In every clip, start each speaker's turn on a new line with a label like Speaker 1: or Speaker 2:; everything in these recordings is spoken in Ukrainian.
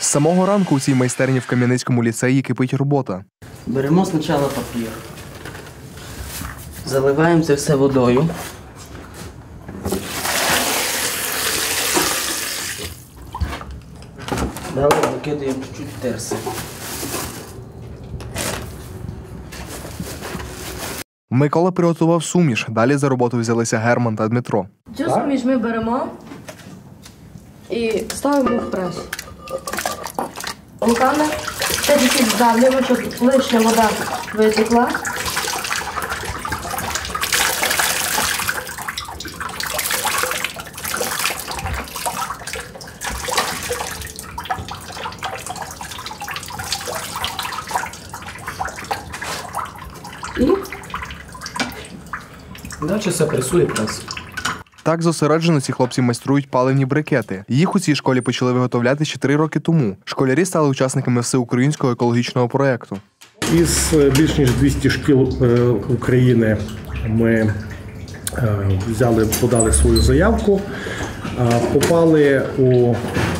Speaker 1: З самого ранку у цій майстерні в Кам'яницькому ліцеї кипить робота.
Speaker 2: Беремо спочатку папір. Заливаємо це все водою. Далі викидаємо чуть-чуть терси.
Speaker 1: Микола приготував суміш. Далі за роботу взялися Герман та Дмитро.
Speaker 3: Цю суміш ми беремо і ставимо в прес. Руками це чуть здавлюємо, щоб лишня вода витекла.
Speaker 2: Далі все пресує прес.
Speaker 1: Так зосереджено ці хлопці майструють паливні брикети. Їх у цій школі почали виготовляти ще три роки тому. Школярі стали учасниками всеукраїнського екологічного проєкту.
Speaker 4: Із е, більш ніж 200 шкіл е, України ми е, взяли, подали свою заявку, попали у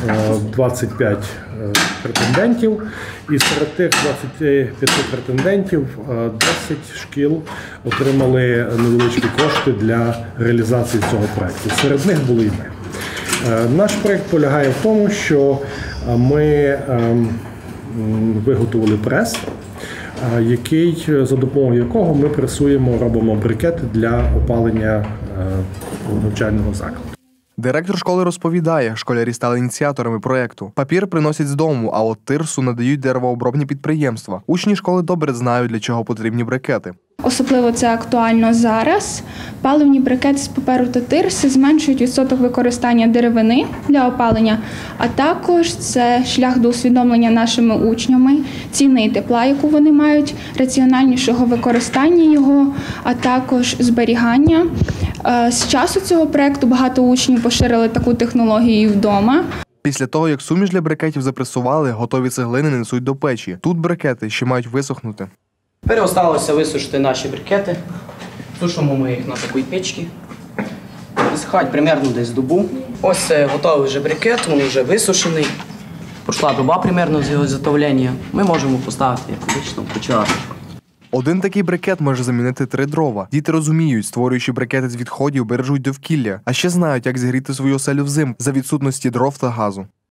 Speaker 4: е, 25 е, претендентів, і серед тих 25 претендентів е, 10 шкіл отримали невеличкі кошти для реалізації цього проекту. Серед них були і ми. Е, Наш проект полягає в тому, що е, ми ем, виготовили прес, е, який, е, за допомогою якого ми пресуємо, робимо брикети для опалення е, навчального закладу.
Speaker 1: Директор школи розповідає, школярі стали ініціаторами проєкту. Папір приносять з дому, а от тирсу надають деревообробні підприємства. Учні школи добре знають, для чого потрібні брикети.
Speaker 5: Особливо це актуально зараз. Паливні брикети з паперу та тирси зменшують відсоток використання деревини для опалення, а також це шлях до усвідомлення нашими учнями ціни і тепла, яку вони мають, раціональнішого використання його, а також зберігання. Е, З часу цього проекту багато учнів поширили таку технологію вдома.
Speaker 1: Після того, як суміш для брикетів запресували, готові цеглини несуть до печі. Тут брикети ще мають висохнути.
Speaker 2: Тепер осталося висушити наші брикети. Сушимо ми їх на такій печці. Висихають примерно десь добу. Ось е, готовий вже брикет, він вже висушений. Пройшла доба примерно з його заготовлення. Ми можемо поставити, як обично, почати.
Speaker 1: Один такий брикет може замінити три дрова. Діти розуміють, створюючи брикети з відходів, бережуть довкілля, а ще знають, як зігріти свою оселю взим за відсутності дров та газу.